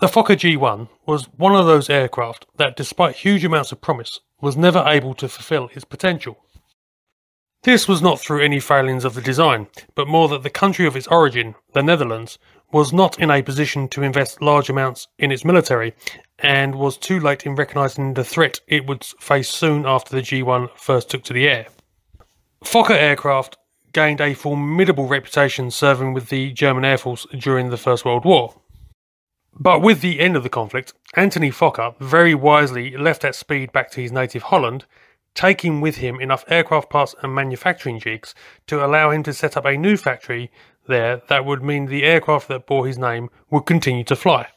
The Fokker G1 was one of those aircraft that, despite huge amounts of promise, was never able to fulfill its potential. This was not through any failings of the design, but more that the country of its origin, the Netherlands, was not in a position to invest large amounts in its military and was too late in recognising the threat it would face soon after the G1 first took to the air. Fokker aircraft gained a formidable reputation serving with the German Air Force during the First World War. But with the end of the conflict, Anthony Fokker very wisely left at speed back to his native Holland, taking with him enough aircraft parts and manufacturing jigs to allow him to set up a new factory there that would mean the aircraft that bore his name would continue to fly.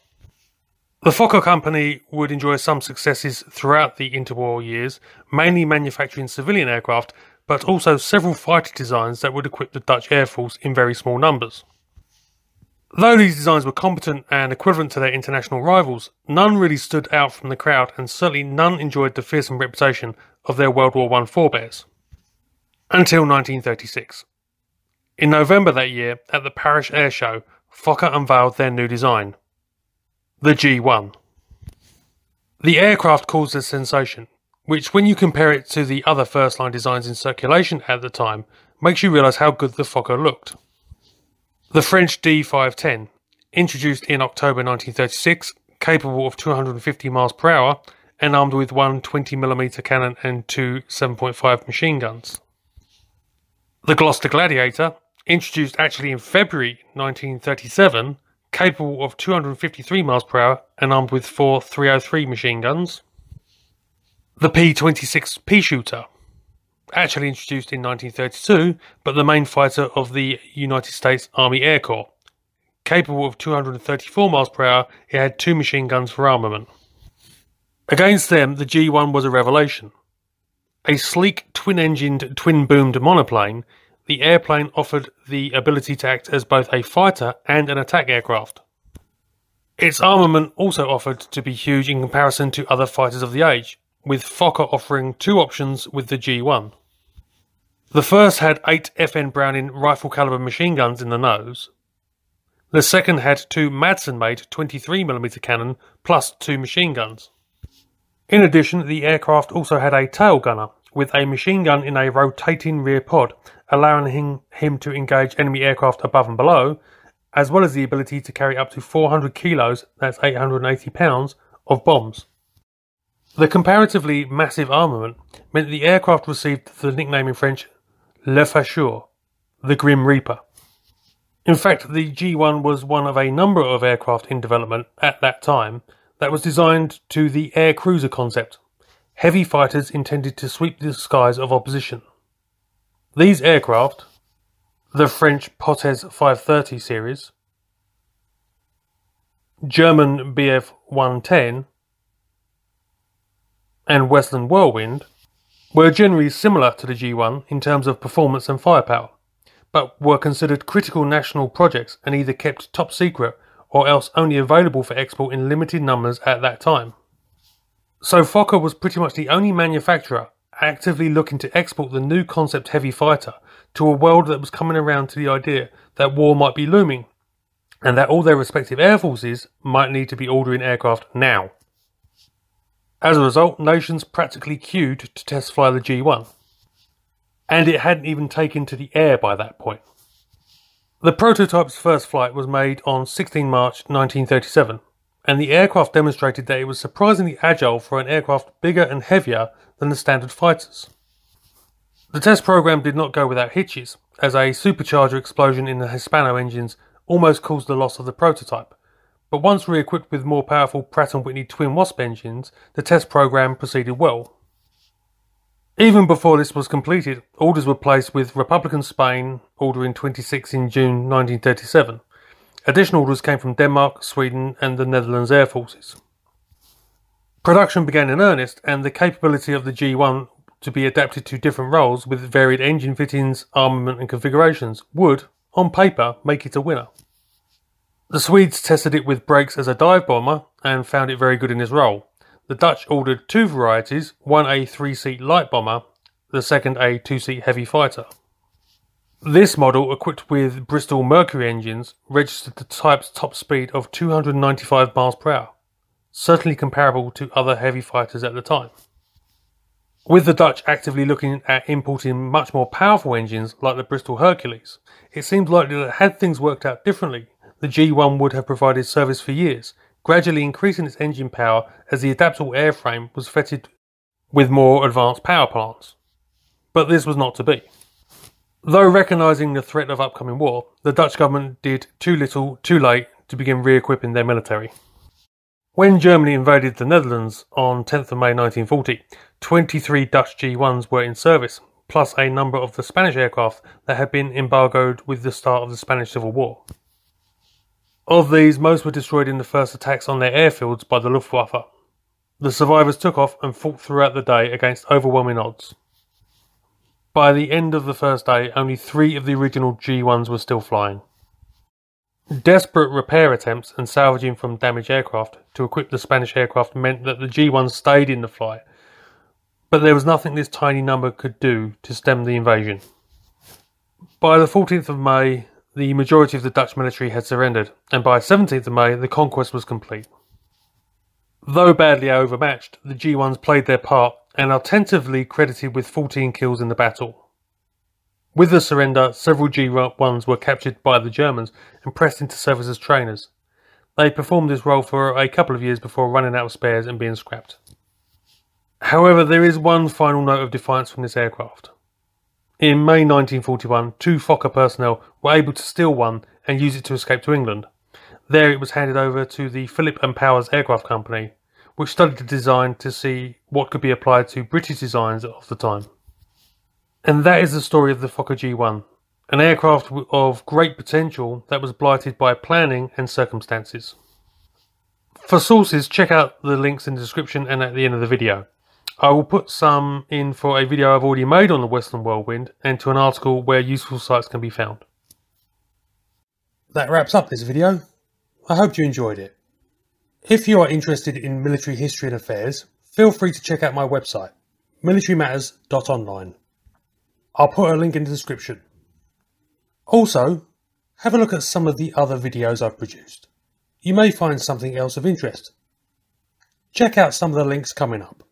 The Fokker company would enjoy some successes throughout the interwar years, mainly manufacturing civilian aircraft, but also several fighter designs that would equip the Dutch Air Force in very small numbers. Though these designs were competent and equivalent to their international rivals, none really stood out from the crowd, and certainly none enjoyed the fearsome reputation of their World War I forebears. Until 1936. In November that year, at the Paris Air Show, Fokker unveiled their new design the G1. The aircraft caused a sensation, which, when you compare it to the other first line designs in circulation at the time, makes you realise how good the Fokker looked. The French D510, introduced in October 1936, capable of 250 miles per hour and armed with one 20mm cannon and two 7.5 machine guns. The Gloster Gladiator, introduced actually in February 1937, capable of 253 miles per hour and armed with four 303 machine guns. The P-26 Peashooter, actually introduced in 1932, but the main fighter of the United States Army Air Corps. Capable of 234 miles per hour, it had two machine guns for armament. Against them, the G1 was a revelation. A sleek twin engined, twin boomed monoplane, the airplane offered the ability to act as both a fighter and an attack aircraft. Its armament also offered to be huge in comparison to other fighters of the age, with Fokker offering two options with the G1. The first had eight FN Browning rifle caliber machine guns in the nose. The second had two Madsen made 23mm cannon plus two machine guns. In addition, the aircraft also had a tail gunner with a machine gun in a rotating rear pod, allowing him, him to engage enemy aircraft above and below, as well as the ability to carry up to 400 kilos, that's 880 pounds, of bombs. The comparatively massive armament meant the aircraft received the nickname in French Le Faucheur, the Grim Reaper. In fact, the G1 was one of a number of aircraft in development at that time that was designed to the air cruiser concept, heavy fighters intended to sweep the skies of opposition. These aircraft, the French Potez 530 series, German Bf 110, and Westland Whirlwind, were generally similar to the G1 in terms of performance and firepower, but were considered critical national projects and either kept top secret or else only available for export in limited numbers at that time. So Fokker was pretty much the only manufacturer actively looking to export the new concept heavy fighter to a world that was coming around to the idea that war might be looming and that all their respective air forces might need to be ordering aircraft now. As a result, nations practically queued to test fly the G1. And it hadn't even taken to the air by that point. The prototype's first flight was made on 16 March 1937, and the aircraft demonstrated that it was surprisingly agile for an aircraft bigger and heavier than the standard fighters. The test program did not go without hitches, as a supercharger explosion in the Hispano engines almost caused the loss of the prototype, but once re-equipped with more powerful Pratt & Whitney twin Wasp engines, the test program proceeded well. Even before this was completed, orders were placed with Republican Spain ordering 26 in June 1937. Additional orders came from Denmark, Sweden, and the Netherlands Air Forces. Production began in earnest, and the capability of the G1 to be adapted to different roles with varied engine fittings, armament, and configurations would, on paper, make it a winner. The Swedes tested it with brakes as a dive bomber and found it very good in this role. The Dutch ordered two varieties, one a three seat light bomber, the second a two seat heavy fighter. This model, equipped with Bristol Mercury engines, registered the type's top speed of 295 miles per hour, certainly comparable to other heavy fighters at the time. With the Dutch actively looking at importing much more powerful engines like the Bristol Hercules, it seemed likely that had things worked out differently, the G1 would have provided service for years, gradually increasing its engine power as the adaptable airframe was fitted with more advanced power plants. But this was not to be. Though recognising the threat of upcoming war, the Dutch government did too little, too late to begin re equipping their military. When Germany invaded the Netherlands on 10th of May 1940, 23 Dutch G1s were in service, plus a number of the Spanish aircraft that had been embargoed with the start of the Spanish Civil War. Of these, most were destroyed in the first attacks on their airfields by the Luftwaffe. The survivors took off and fought throughout the day against overwhelming odds. By the end of the first day, only three of the original G1s were still flying. Desperate repair attempts and salvaging from damaged aircraft to equip the Spanish aircraft meant that the G1s stayed in the flight, but there was nothing this tiny number could do to stem the invasion. By the 14th of May, the majority of the Dutch military had surrendered, and by 17th of May the conquest was complete. Though badly overmatched, the G1s played their part and are tentatively credited with 14 kills in the battle. With the surrender, several G1s were captured by the Germans and pressed into service as trainers. They performed this role for a couple of years before running out of spares and being scrapped. However, there is one final note of defiance from this aircraft. In May 1941, two Fokker personnel were able to steal one and use it to escape to England. There it was handed over to the Philip and Powis Aircraft Company, which studied the design to see what could be applied to British designs of the time. And that is the story of the Fokker G1, an aircraft of great potential that was blighted by planning and circumstances. For sources, check out the links in the description and at the end of the video. I will put some in for a video I've already made on the Westland Whirlwind and to an article where useful sites can be found. That wraps up this video. I hope you enjoyed it. If you are interested in military history and affairs, feel free to check out my website, militarymatters.online. I'll put a link in the description. Also, have a look at some of the other videos I've produced. You may find something else of interest. Check out some of the links coming up.